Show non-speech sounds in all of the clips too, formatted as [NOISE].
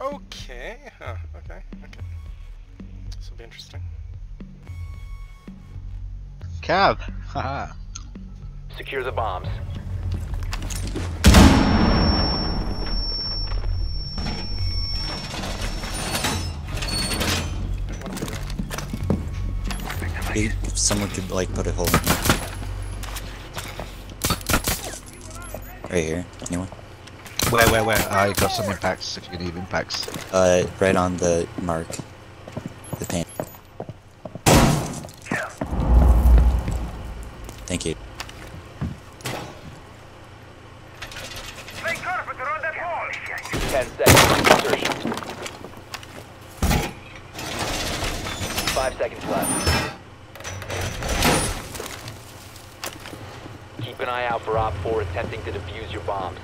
Okay. Huh. Okay. Okay. This will be interesting. Cab. Haha. Secure the bombs. What am I doing? Maybe If someone could like put a hole in here. Right here. Anyone? Where, where, where? I got some impacts. If you can leave impacts. Uh, right on the mark. The paint. Thank you. Ten seconds. Insertion. Five seconds left. Keep an eye out for OPFOR attempting to defuse your bombs.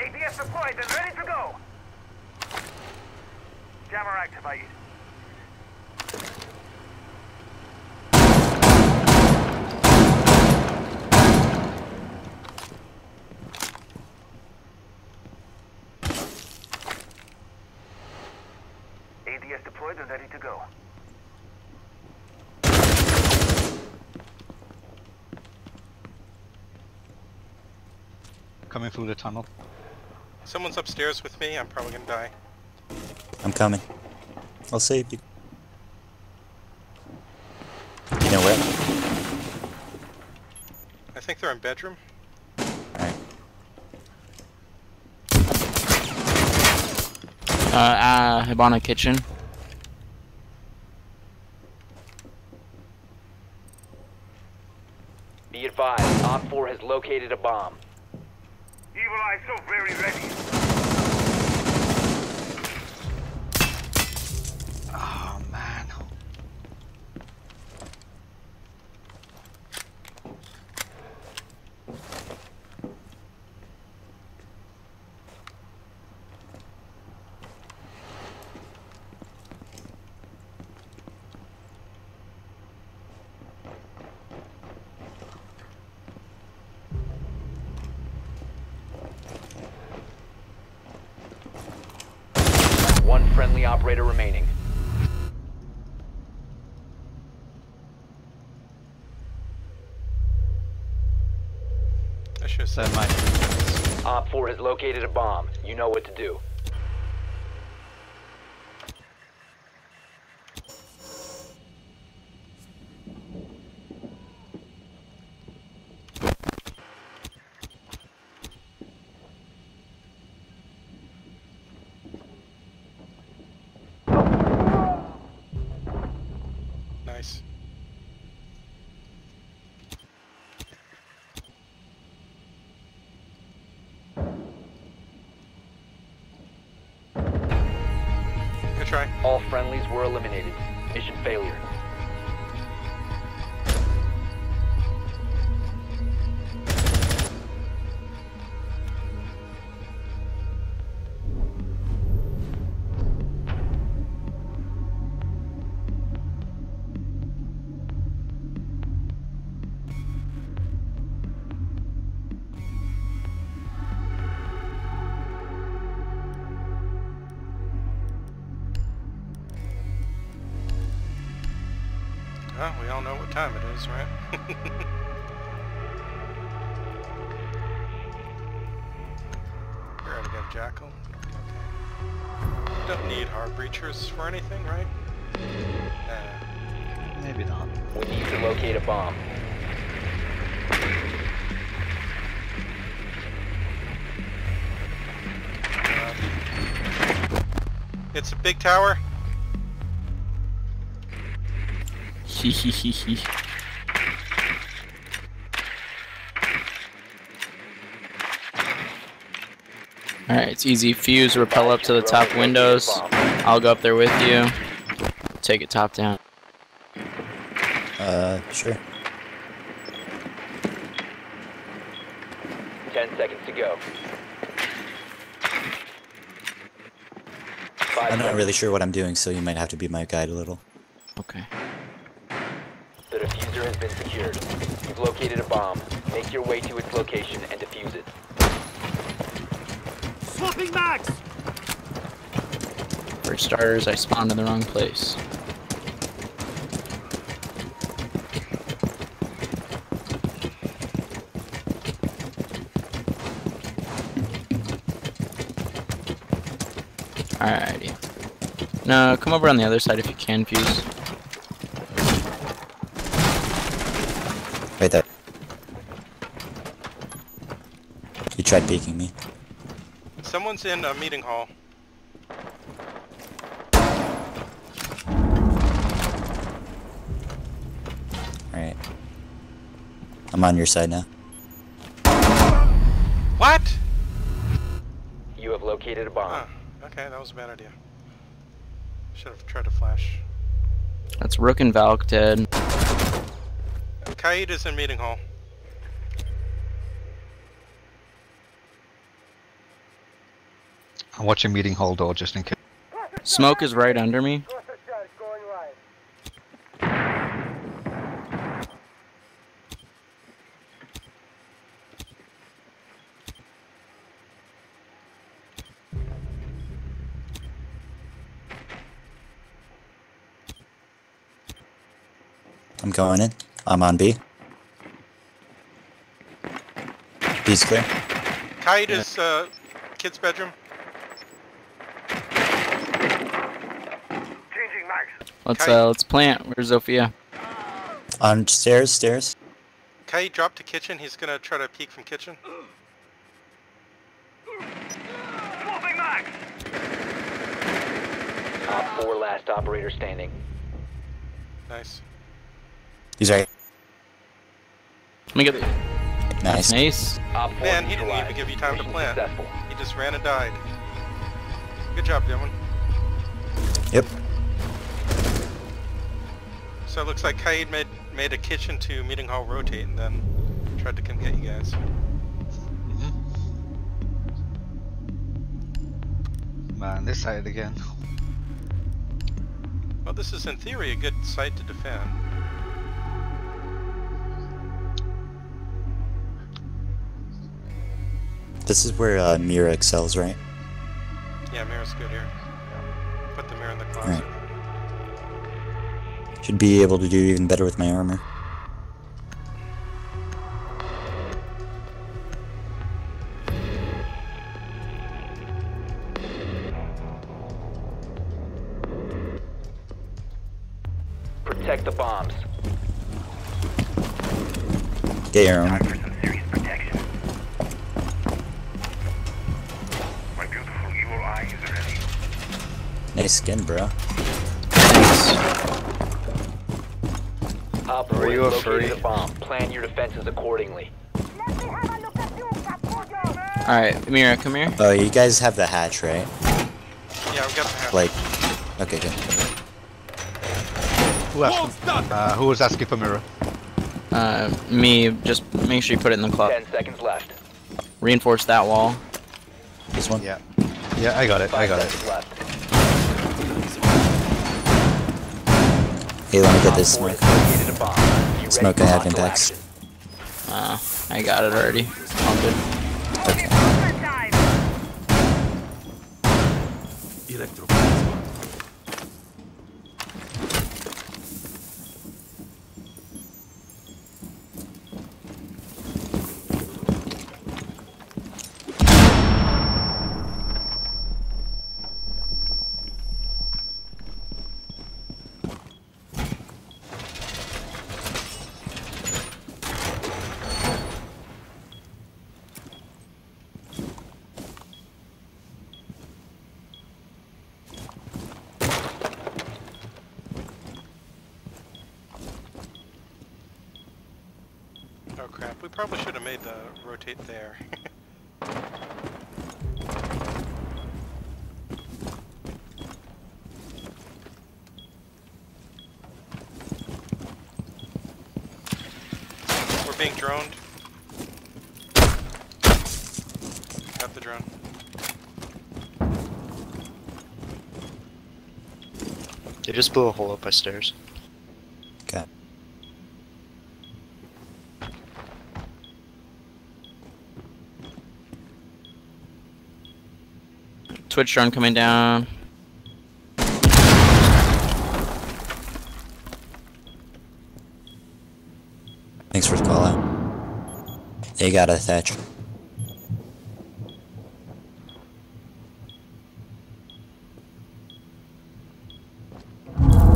ADS deployed and ready to go. Jammer activated. ADS deployed and ready to go. Coming through the tunnel. Someone's upstairs with me. I'm probably gonna die. I'm coming. I'll save you. You know where? I think they're in bedroom. Alright. Uh, uh, Hibana kitchen. Be advised, OPFOR has located a bomb. Evil Eye so very ready. Oh man. One friendly operator remaining. I should have said. my OPFOR has located a bomb. You know what to do. Try. All friendlies were eliminated. Mission failure. Well, we all know what time it is, right? Here, I got Jackal. Okay. Don't need hard breachers for anything, right? Nah. maybe not. We need to locate a bomb. Uh, it's a big tower. [LAUGHS] Alright, it's easy. Fuse, rappel up to the top windows. I'll go up there with you. Take it top down. Uh, sure. Ten seconds to go. Five I'm not really sure what I'm doing, so you might have to be my guide a little. Okay. The diffuser has been secured. You've located a bomb. Make your way to its location and defuse it. Swapping max! For starters, I spawned in the wrong place. Alrighty. Now, come over on the other side if you can, Fuse. Right there. You tried peeking me. Someone's in a meeting hall. Alright. I'm on your side now. What? You have located a bomb. Huh. Okay, that was a bad idea. Should have tried to flash. That's Rook and Valk dead. Kaid is in meeting hall. I'm watching meeting hall door just in case. Smoke is right under me. I'm going in. I'm on B. B's clear. Kaid is uh, kid's bedroom. Changing mags. Let's Okay. uh let's plant. Where's Zofia? On stairs, stairs. Kaid dropped to kitchen. He's gonna try to peek from kitchen. Swapping mags! Top four last operator standing. Nice. He's right. Let me get the Nice. Nice. Op Man, he didn't even neutralized. give you time to Mission plant. He just ran and died. Good job, Dylan. Yep. So it looks like Kaid made made a kitchen to meeting hall rotate and then tried to come get you guys. Mm-hmm. Man, this side again. Well, this is in theory a good site to defend. This is where uh, Mira excels, right? Yeah, Mira's good here. Put the mirror in the closet. Should be able to do even better with my armor. Protect the bombs. Get your armor. Nice skin, bro. Operator you a furry? a bomb. Plan your defenses accordingly. Alright, Mira, come here. Oh, you guys have the hatch, right? Yeah, we got the hatch. Like, okay, good. Who asked? Uh, who was asking for Mira? Uh, me, just make sure you put it in the closet. Ten seconds left. Reinforce that wall. This one. Yeah. Yeah, I got it. I got it. left. Hey, let me get this smoke. has located a bomb. Be ready Smoke, for I have hostile impacts. action. Uh, I got it already. All good. Oh crap, we probably should have made the rotate there. [LAUGHS] We're being droned. Got the drone. They just blew a hole up by stairs. Twitch drone coming down. Thanks for the call out. They got a thatch.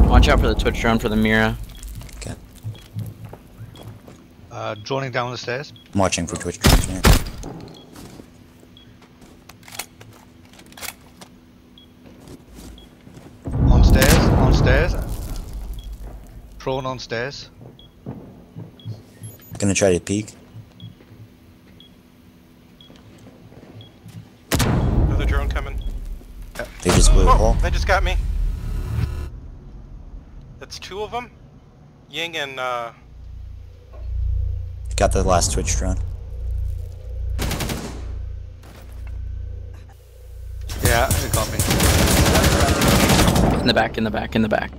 Watch out for the Twitch drone for the Mira. Okay. Uh, droning down the stairs. I'm watching for Twitch drones here. On stairs, on stairs. Prone on stairs. Gonna try to peek. Another drone coming. They just blew a Oh, hole. they just got me. That's two of them. Ying and uh, Got the last Twitch drone. Yeah, they got me. In the back, in the back, in the back.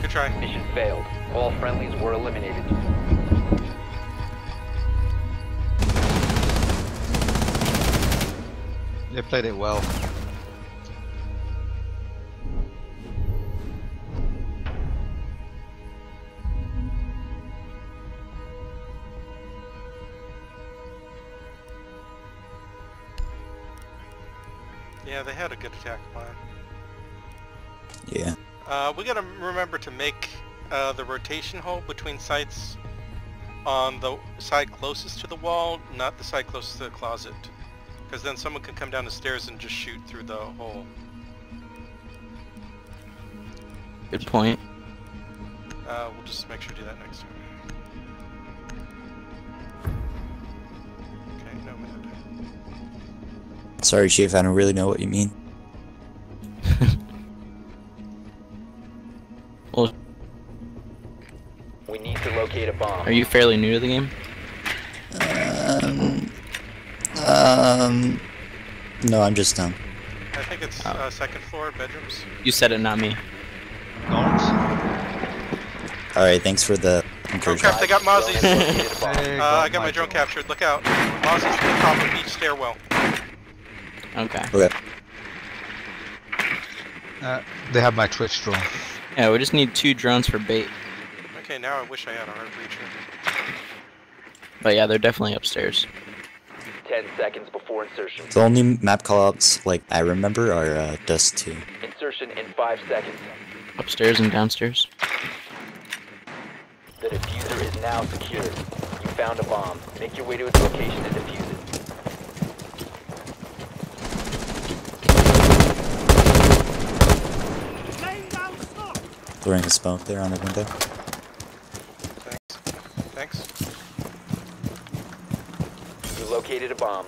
Good try. Mission failed. All friendlies were eliminated. They played it well. Yeah, they had a good attack plan. Yeah. We gotta remember to make uh, the rotation hole between sites on the side closest to the wall, not the side closest to the closet. Because then someone can come down the stairs and just shoot through the hole. Good point. Uh, we'll just make sure to do that next time. Okay, no map. Sorry, Chief, I don't really know what you mean. Are you fairly new to the game? Um. Um. No, I'm just dumb. I think it's uh, second floor bedrooms. You said it, not me. Norms. Alright, thanks for the Drone encouragement. cap, they got Drone Mozzies. has located a bomb. They [LAUGHS] Uh, I got my drone drone. captured. Look out. Mozzie's at the top of each stairwell. Okay. Okay. Uh, they have my Twitch drone. Yeah, we just need two drones for bait. Okay, now I wish I had a hard breacher. But yeah, they're definitely upstairs. Ten seconds before insertion. The only map callouts like I remember are uh, Dust 2. Insertion in five seconds. Upstairs and downstairs. The diffuser is now secured. You found a bomb. Make your way to its location and defuse it. Throwing a smoke there on the window. Thanks. Thanks. You located a bomb.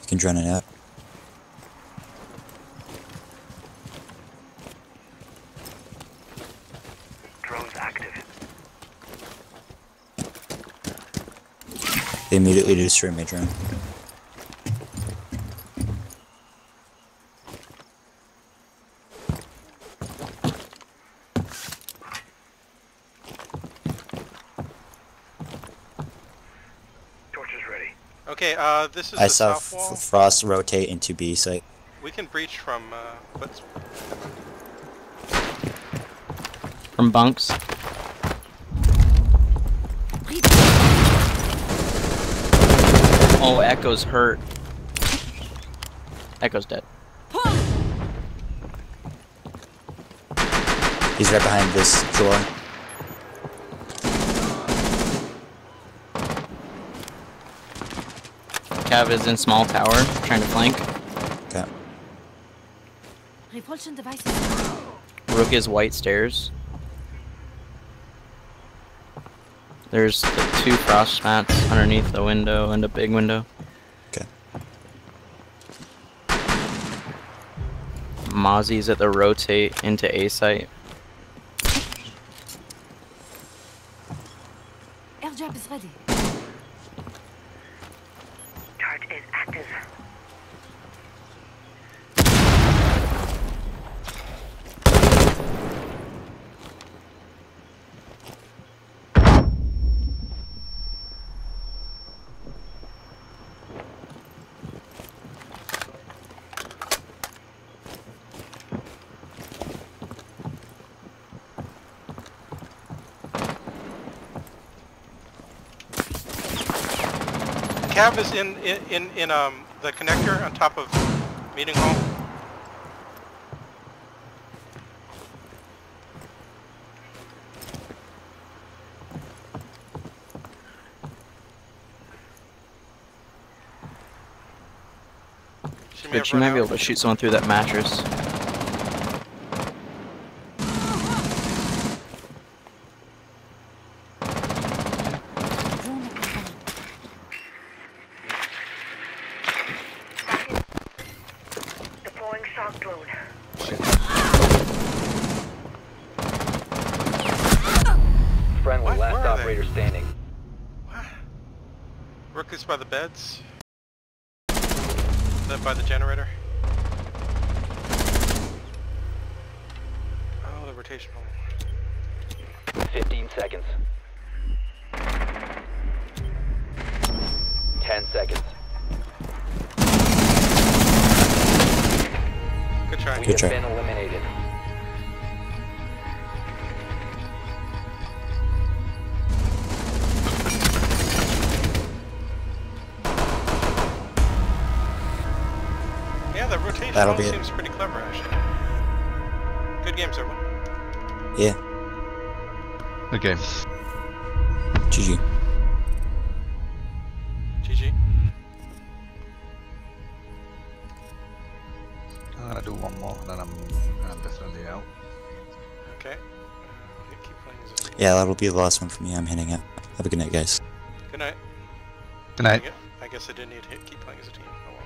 You can drone it out. Drones active. They immediately destroy my drone. Uh, this is I the saw south wall. F- Frost rotate into B site. we can breach from, uh, what's... From bunks. Oh, Echo's hurt. Echo's dead. He's right behind this door. Cav is in small tower, trying to flank. Okay. Repulsion devices. Rook is white stairs. There's the two frost mats underneath the window and a big window. Okay. Mozzie's at the rotate into A site. Airdrop is ready. Cav is in in in, in um the connector on top of meeting hall. She may But you might be able to shoot someone through that mattress. Drone up and down. Deploying shock drone. Friendly, What? last Where are they? operator standing. Rook by the beds. Is that by the generator? Oh, the rotational. 15 seconds. 10 seconds. Good try. We Good have try. That'll be it. seems pretty clever, actually. Good games, everyone. Yeah. Okay. GG. GG. I'm gonna do one more, then I'm, I'm definitely out. Okay. Uh, keep playing as a team. Yeah, that'll be the last one for me. I'm heading out. Have a good night, guys. Good night. Good night. I guess I didn't need to hit keep playing as a team. Oh well.